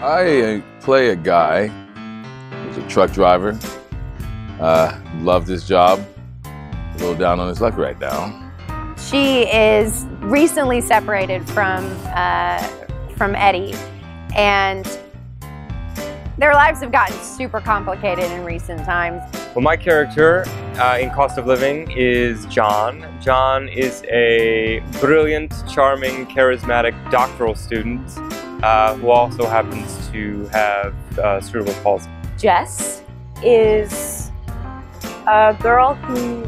I play a guy who's a truck driver. Uh, loved his job. A little down on his luck right now. She is recently separated from uh, from Eddie, and their lives have gotten super complicated in recent times. Well, my character uh, in Cost of Living is John. John is a brilliant, charming, charismatic doctoral student uh, who also happens to have uh, cerebral palsy. Jess is a girl who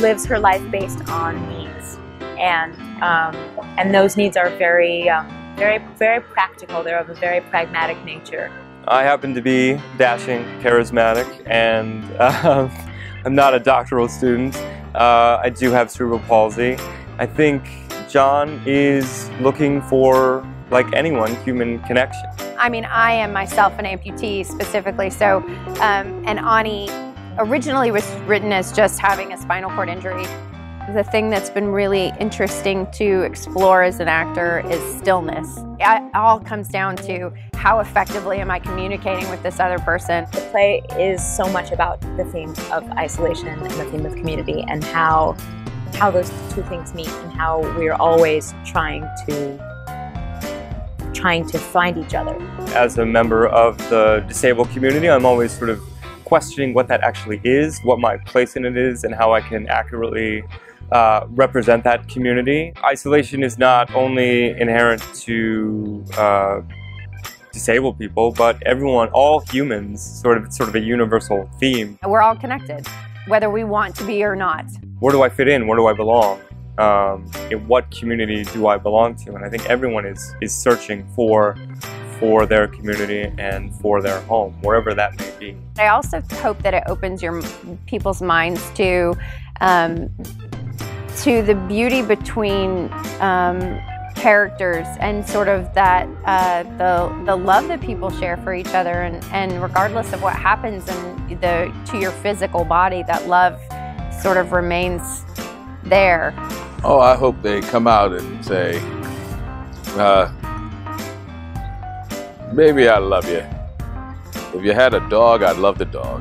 lives her life based on needs, and um, and those needs are very, um, very, very practical. They're of a very pragmatic nature. I happen to be dashing, charismatic, and uh, I'm not a doctoral student. Uh, I do have cerebral palsy. I think John is looking for, like anyone, human connection. I mean, I am myself an amputee specifically, so, um, and Ani originally was written as just having a spinal cord injury. The thing that's been really interesting to explore as an actor is stillness. It all comes down to how effectively am I communicating with this other person. The play is so much about the theme of isolation and the theme of community and how how those two things meet and how we're always trying to trying to find each other. As a member of the disabled community, I'm always sort of questioning what that actually is, what my place in it is, and how I can accurately uh, represent that community. Isolation is not only inherent to uh, disabled people, but everyone, all humans, sort of, sort of a universal theme. We're all connected, whether we want to be or not. Where do I fit in? Where do I belong? Um, in what community do I belong to? And I think everyone is is searching for for their community and for their home, wherever that may be. I also hope that it opens your people's minds to um, to the beauty between um, characters and sort of that uh, the the love that people share for each other and and regardless of what happens in the to your physical body that love sort of remains there Oh, I hope they come out and say, uh, "Baby, I love you." If you had a dog, I'd love the dog.